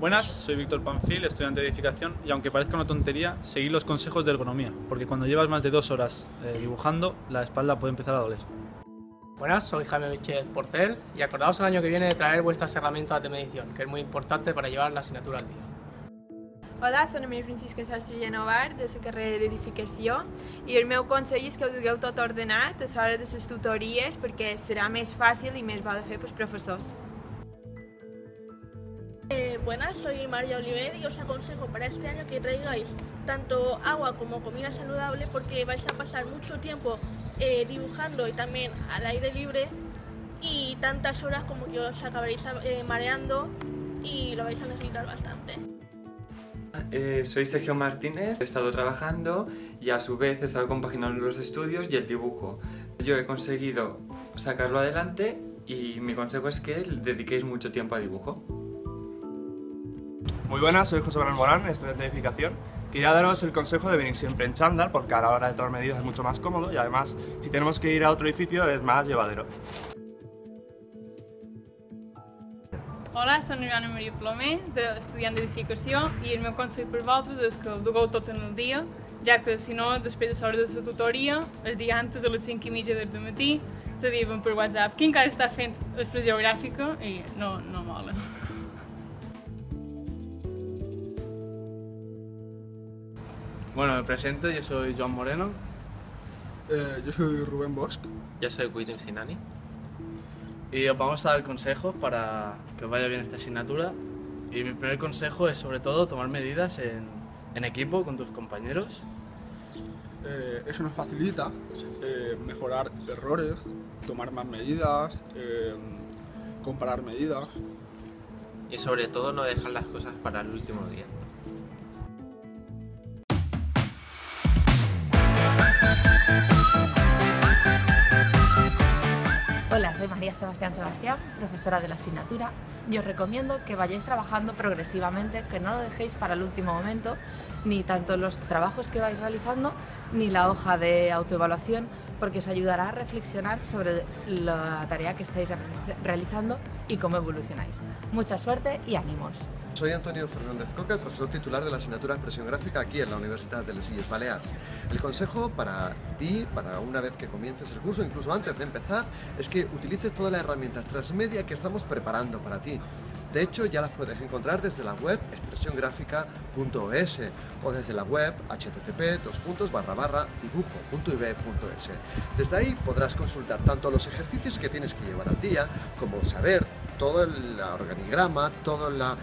Buenas, soy Víctor Panfil, estudiante de edificación y aunque parezca una tontería, seguid los consejos de ergonomía, porque cuando llevas más de dos horas eh, dibujando, la espalda puede empezar a doler. Buenas, soy Jaime Vilchez Porcel y acordaos el año que viene de traer vuestras herramientas de medición, que es muy importante para llevar la asignatura al día. Hola, soc Maria Francisca Sastre Genovar, de la carrera d'edificació, i el meu consell és que ho dugueu tot ordenat a l'hora de les tutories perquè serà més fàcil i més bo de fer pels professors. Buenas, soy María Oliver y os aconsejo para este año que traigáis tanto agua como comida saludable porque vais a pasar mucho tiempo eh, dibujando y también al aire libre y tantas horas como que os acabaréis eh, mareando y lo vais a necesitar bastante. Eh, soy Sergio Martínez, he estado trabajando y a su vez he estado compaginando los estudios y el dibujo. Yo he conseguido sacarlo adelante y mi consejo es que dediquéis mucho tiempo a dibujo. Muy buenas, soy José Manuel Morán, estudiante de edificación. Quería daros el consejo de venir siempre en chándal, porque a la hora de tomar medidas es mucho más cómodo y además, si tenemos que ir a otro edificio, es más llevadero. Hola, soc Joana Maria Plomer, estudiant d'edificació, i el meu consell per vosaltres és que el dugueu tot en el dia, ja que si no, després de l'hora de la tutoria, el dia antes a les 5 i mitja del matí, te diuen per WhatsApp que encara està fent expressió gràfica i no, no mola. Bueno, me presento, yo soy Joan Moreno. Eh, yo soy Rubén Bosch. Yo soy William Sinani. Y os vamos a dar consejos para que os vaya bien esta asignatura. Y mi primer consejo es sobre todo tomar medidas en, en equipo con tus compañeros. Eh, eso nos facilita eh, mejorar errores, tomar más medidas, eh, comparar medidas. Y sobre todo no dejar las cosas para el último día. Soy María Sebastián Sebastián, profesora de la asignatura, y os recomiendo que vayáis trabajando progresivamente, que no lo dejéis para el último momento, ni tanto los trabajos que vais realizando, ni la hoja de autoevaluación, porque os ayudará a reflexionar sobre la tarea que estáis realizando y cómo evolucionáis. Mucha suerte y ánimos. Soy Antonio Fernández Coca, profesor titular de la asignatura Expresión Gráfica aquí en la Universidad de Les Illes Balears. El consejo para ti, para una vez que comiences el curso, incluso antes de empezar, es que utilices todas las herramientas transmedia que estamos preparando para ti. De hecho, ya las puedes encontrar desde la web expresiongráfica.es o desde la web http dibujo.ib.es. Desde ahí podrás consultar tanto los ejercicios que tienes que llevar al día, como saber todo el organigrama, toda la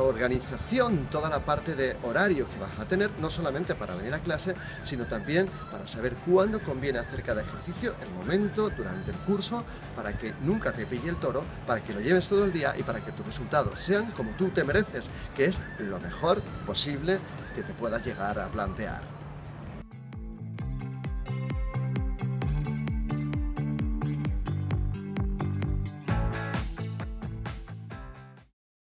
organización, toda la parte de horario que vas a tener, no solamente para venir a clase, sino también para saber cuándo conviene hacer cada ejercicio, el momento, durante el curso, para que nunca te pille el toro, para que lo lleves todo el día y para que tus resultados sean como tú te mereces, que es lo mejor posible que te puedas llegar a plantear.